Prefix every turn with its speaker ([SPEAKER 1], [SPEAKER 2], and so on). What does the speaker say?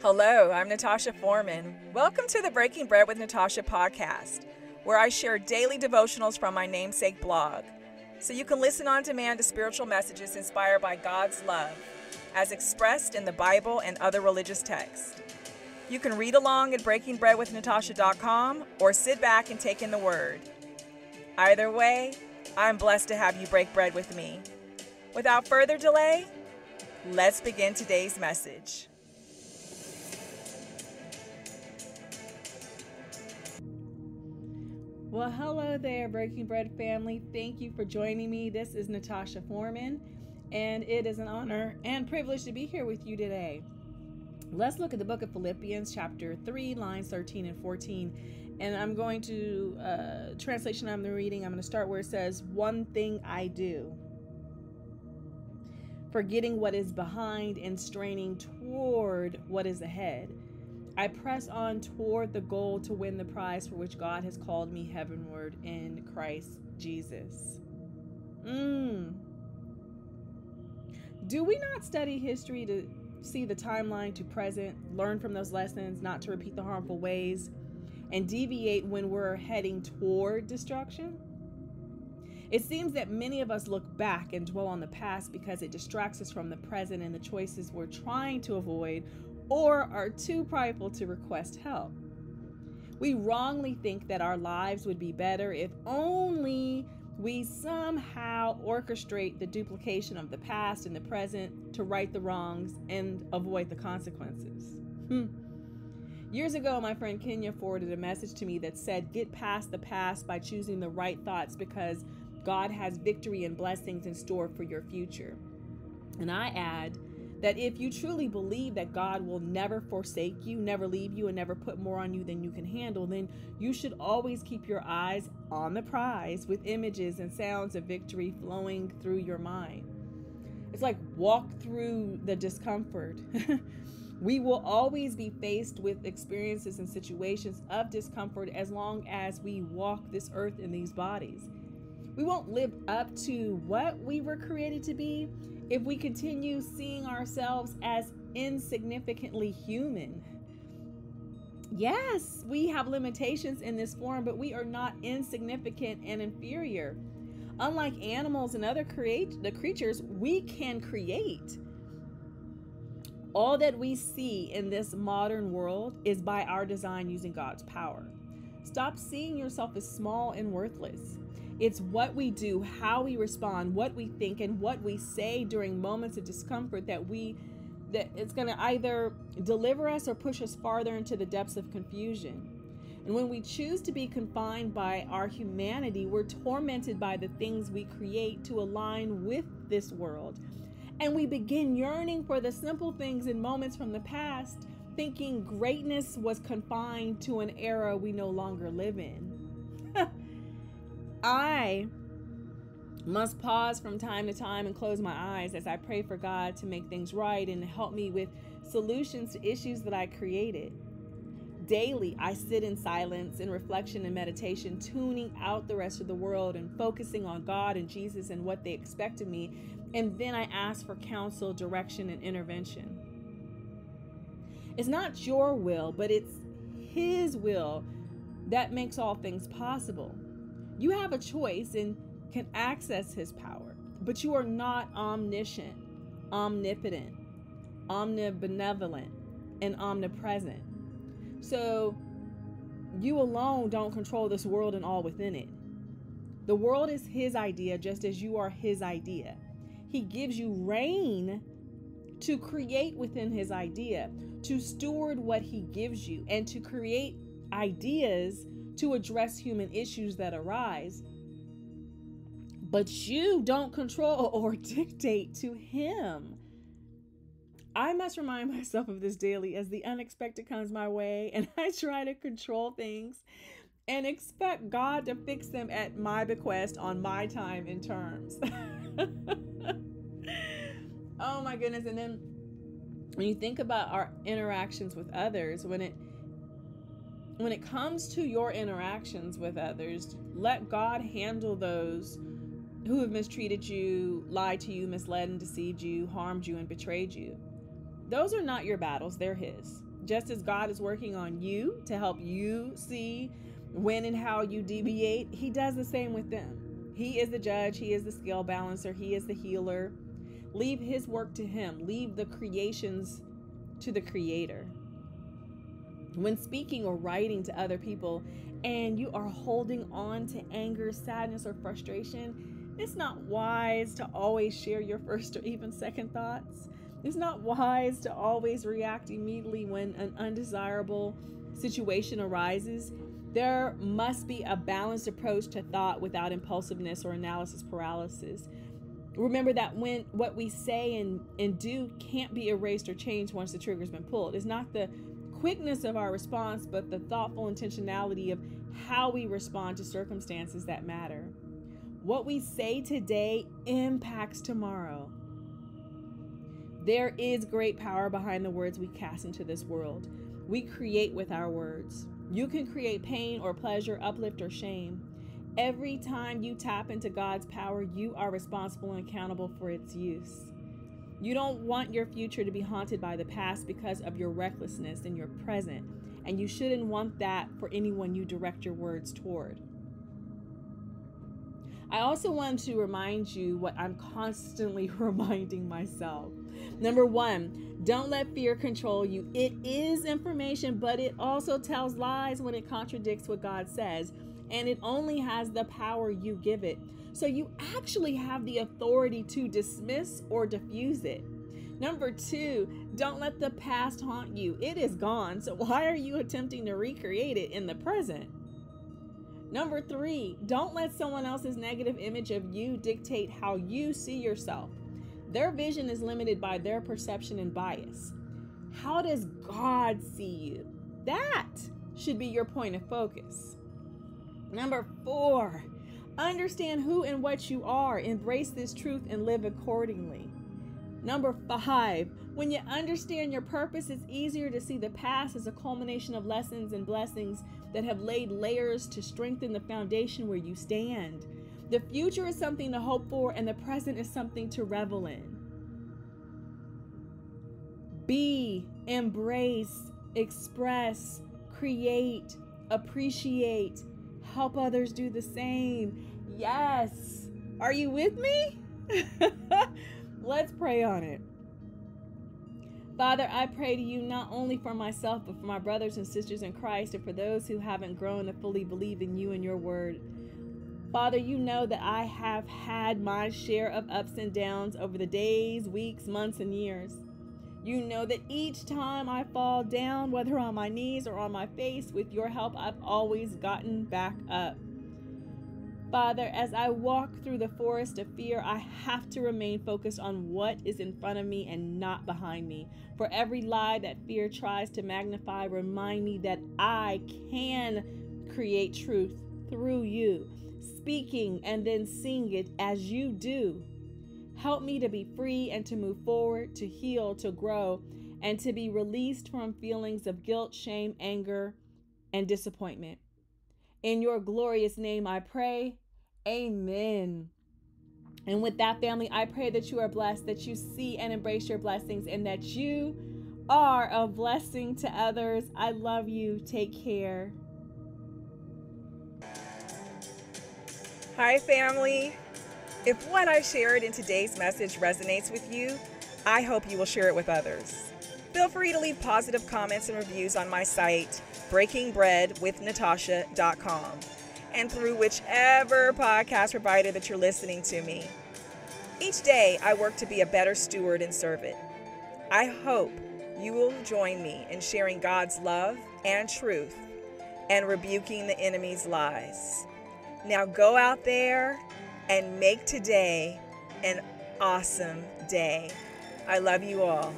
[SPEAKER 1] Hello, I'm Natasha Foreman. Welcome to the Breaking Bread with Natasha podcast, where I share daily devotionals from my namesake blog. So you can listen on demand to spiritual messages inspired by God's love, as expressed in the Bible and other religious texts. You can read along at breakingbreadwithnatasha.com or sit back and take in the word. Either way, I'm blessed to have you break bread with me. Without further delay, let's begin today's message. Well, hello there, Breaking Bread family. Thank you for joining me. This is Natasha Foreman, and it is an honor and privilege to be here with you today. Let's look at the book of Philippians, chapter 3, lines 13 and 14. And I'm going to, uh, translation I'm reading, I'm going to start where it says, One thing I do, forgetting what is behind and straining toward what is ahead. I press on toward the goal to win the prize for which God has called me heavenward in Christ Jesus. Mm. Do we not study history to see the timeline to present, learn from those lessons, not to repeat the harmful ways, and deviate when we're heading toward destruction? It seems that many of us look back and dwell on the past because it distracts us from the present and the choices we're trying to avoid or are too prideful to request help. We wrongly think that our lives would be better if only we somehow orchestrate the duplication of the past and the present to right the wrongs and avoid the consequences. Hmm. Years ago, my friend Kenya forwarded a message to me that said, Get past the past by choosing the right thoughts because God has victory and blessings in store for your future. And I add, that if you truly believe that God will never forsake you, never leave you, and never put more on you than you can handle, then you should always keep your eyes on the prize with images and sounds of victory flowing through your mind. It's like walk through the discomfort. we will always be faced with experiences and situations of discomfort as long as we walk this earth in these bodies. We won't live up to what we were created to be if we continue seeing ourselves as insignificantly human. Yes, we have limitations in this form, but we are not insignificant and inferior. Unlike animals and other create the creatures, we can create. All that we see in this modern world is by our design using God's power. Stop seeing yourself as small and worthless. It's what we do, how we respond, what we think, and what we say during moments of discomfort that we that it's going to either deliver us or push us farther into the depths of confusion. And when we choose to be confined by our humanity, we're tormented by the things we create to align with this world. And we begin yearning for the simple things and moments from the past, thinking greatness was confined to an era we no longer live in. I must pause from time to time and close my eyes as I pray for God to make things right and help me with solutions to issues that I created. Daily, I sit in silence, in reflection and meditation, tuning out the rest of the world and focusing on God and Jesus and what they expect of me. And then I ask for counsel, direction, and intervention. It's not your will, but it's His will that makes all things possible. You have a choice and can access his power, but you are not omniscient, omnipotent, omnibenevolent, and omnipresent. So you alone don't control this world and all within it. The world is his idea just as you are his idea. He gives you reign to create within his idea, to steward what he gives you, and to create ideas to address human issues that arise. But you don't control or dictate to Him. I must remind myself of this daily as the unexpected comes my way and I try to control things and expect God to fix them at my bequest on my time and terms. oh my goodness. And then when you think about our interactions with others, when it when it comes to your interactions with others, let God handle those who have mistreated you, lied to you, misled and deceived you, harmed you, and betrayed you. Those are not your battles, they're His. just as God is working on you to help you see when and how you deviate, He does the same with them. He is the judge, He is the scale balancer, He is the healer. Leave His work to Him, leave the creations to the Creator. When speaking or writing to other people and you are holding on to anger, sadness, or frustration, it's not wise to always share your first or even second thoughts. It's not wise to always react immediately when an undesirable situation arises. There must be a balanced approach to thought without impulsiveness or analysis paralysis. Remember that when what we say and, and do can't be erased or changed once the trigger's been pulled. It's not the quickness of our response, but the thoughtful intentionality of how we respond to circumstances that matter. What we say today impacts tomorrow. There is great power behind the words we cast into this world. We create with our words. You can create pain or pleasure, uplift or shame. Every time you tap into God's power, you are responsible and accountable for its use. You don't want your future to be haunted by the past because of your recklessness in your present, and you shouldn't want that for anyone you direct your words toward. I also want to remind you what I'm constantly reminding myself. Number one, don't let fear control you. It is information, but it also tells lies when it contradicts what God says, and it only has the power you give it. So you actually have the authority to dismiss or diffuse it. Number two, don't let the past haunt you. It is gone, so why are you attempting to recreate it in the present? Number three, don't let someone else's negative image of you dictate how you see yourself. Their vision is limited by their perception and bias. How does God see you? That should be your point of focus. Number four, understand who and what you are, embrace this truth, and live accordingly. Number five, when you understand your purpose, it's easier to see the past as a culmination of lessons and blessings that have laid layers to strengthen the foundation where you stand. The future is something to hope for, and the present is something to revel in. Be, embrace, express, create, appreciate, help others do the same. Yes. Are you with me? Let's pray on it. Father, I pray to you not only for myself, but for my brothers and sisters in Christ and for those who haven't grown to fully believe in you and your word. Father, you know that I have had my share of ups and downs over the days, weeks, months, and years. You know that each time I fall down, whether on my knees or on my face, with your help, I've always gotten back up. Father, as I walk through the forest of fear, I have to remain focused on what is in front of me and not behind me. For every lie that fear tries to magnify, remind me that I can create truth through you speaking and then seeing it as you do. Help me to be free and to move forward, to heal, to grow, and to be released from feelings of guilt, shame, anger, and disappointment. In your glorious name, I pray. Amen. And with that, family, I pray that you are blessed, that you see and embrace your blessings, and that you are a blessing to others. I love you. Take care.
[SPEAKER 2] Hi, family. If what I shared in today's message resonates with you, I hope you will share it with others. Feel free to leave positive comments and reviews on my site, breakingbreadwithnatasha.com, and through whichever podcast provider that you're listening to me. Each day, I work to be a better steward and servant. I hope you will join me in sharing God's love and truth and rebuking the enemy's lies. Now go out there and make today an awesome day. I love you all.